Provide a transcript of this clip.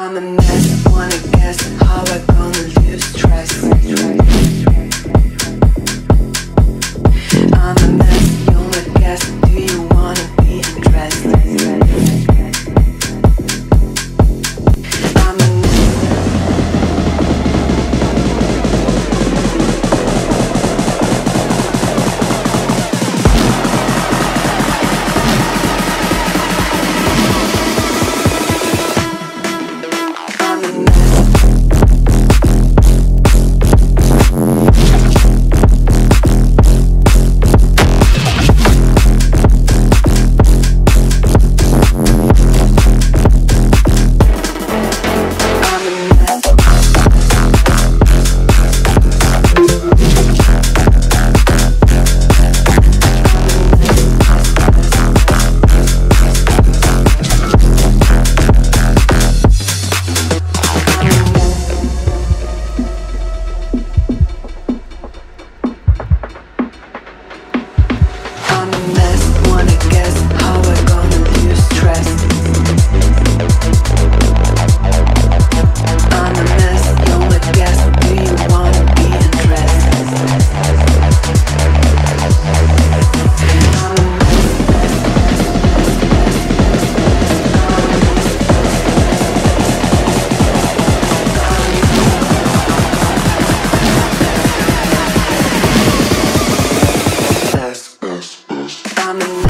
I'm a mess, wanna guess how I gonna lose trust. coming